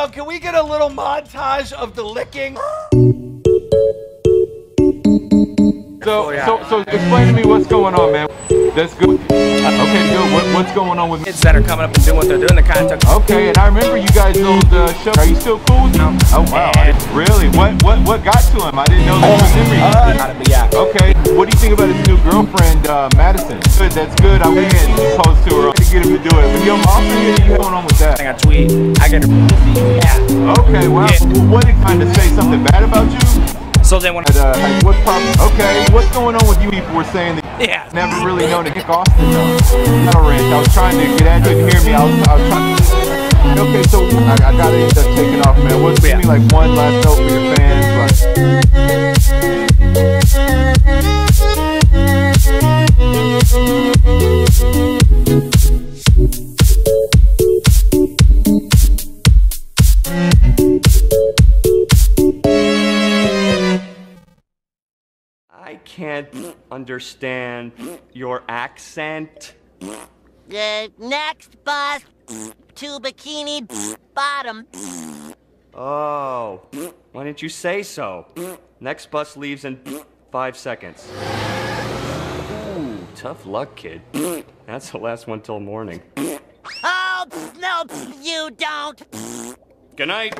Yo, can we get a little montage of the licking? So, so, so explain to me what's going on, man. That's good. Okay, good. What, what's going on with Kids that are coming up and doing what they're doing, the contact. Okay, and I remember you guys old uh, show. Are you still cool with him? Oh wow. I really? What what what got to him? I didn't know this was him. Gotta yeah. Okay. That's good. I'm in. Opposed to her. To get him to do it. But yo, also, you going on with that? I tweet. I get her. Yeah. Okay. Well, Yeah. what did kind of say something bad about you? So then when At, uh, like, what problem? Okay. What's going on with you? People were saying that. Yeah. Never really known to kick Austin though. Not a rant. I was trying to get at you. Hear me. I was, I was trying. Okay, so I, I gotta end up taking off, man. What's give me like one last note for your fans? I can't understand your accent. The next bus to Bikini Bottom. Oh, why didn't you say so? Next bus leaves in five seconds. Ooh, tough luck, kid. That's the last one till morning. Oh, no, you don't. Good night.